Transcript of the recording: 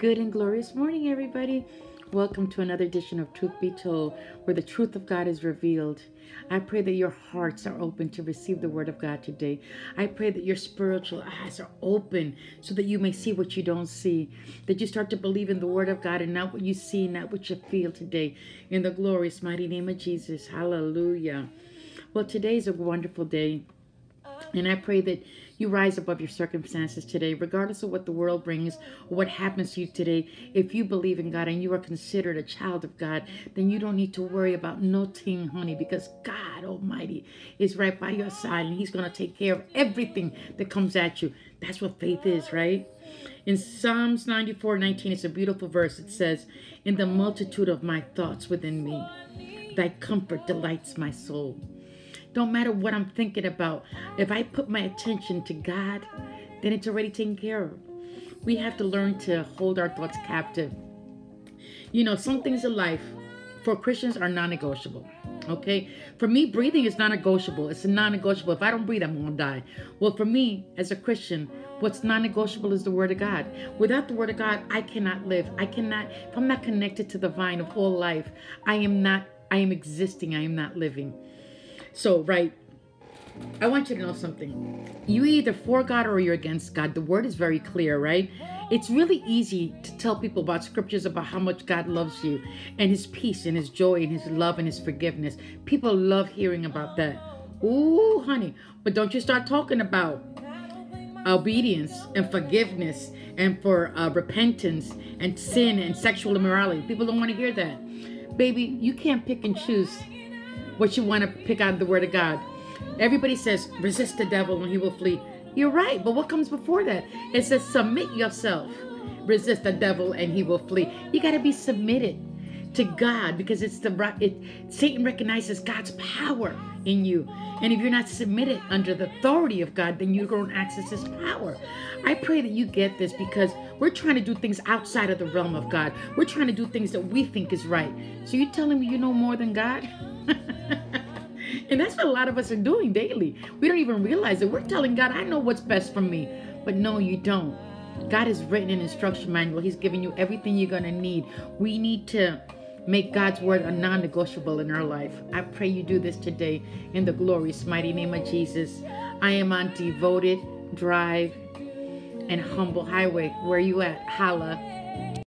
Good and glorious morning, everybody. Welcome to another edition of Truth Be Told, where the truth of God is revealed. I pray that your hearts are open to receive the word of God today. I pray that your spiritual eyes are open so that you may see what you don't see, that you start to believe in the word of God and not what you see, not what you feel today. In the glorious, mighty name of Jesus. Hallelujah. Well, today is a wonderful day. And I pray that you rise above your circumstances today, regardless of what the world brings or what happens to you today. If you believe in God and you are considered a child of God, then you don't need to worry about no ting, honey, because God Almighty is right by your side and He's going to take care of everything that comes at you. That's what faith is, right? In Psalms 94 19, it's a beautiful verse. It says, In the multitude of my thoughts within me, thy comfort delights my soul. Don't matter what I'm thinking about. If I put my attention to God, then it's already taken care of. We have to learn to hold our thoughts captive. You know, some things in life for Christians are non negotiable. Okay? For me, breathing is non negotiable. It's non negotiable. If I don't breathe, I'm going to die. Well, for me, as a Christian, what's non negotiable is the Word of God. Without the Word of God, I cannot live. I cannot, if I'm not connected to the vine of all life, I am not, I am existing. I am not living. So, right, I want you to know something. You either for God or you're against God. The word is very clear, right? It's really easy to tell people about scriptures about how much God loves you and his peace and his joy and his love and his forgiveness. People love hearing about that. Ooh, honey. But don't you start talking about obedience and forgiveness and for uh, repentance and sin and sexual immorality. People don't want to hear that. Baby, you can't pick and choose what you want to pick out of the Word of God. Everybody says, resist the devil and he will flee. You're right, but what comes before that? It says, submit yourself. Resist the devil and he will flee. You got to be submitted to God because it's the it Satan recognizes God's power in you. And if you're not submitted under the authority of God, then you don't access his power. I pray that you get this because we're trying to do things outside of the realm of God. We're trying to do things that we think is right. So you're telling me you know more than God? and that's what a lot of us are doing daily. We don't even realize it. We're telling God, I know what's best for me. But no, you don't. God has written an instruction manual. He's giving you everything you're going to need. We need to make God's word a non negotiable in our life. I pray you do this today in the glorious, mighty name of Jesus. I am on Devoted Drive and Humble Highway. Where you at? Holla.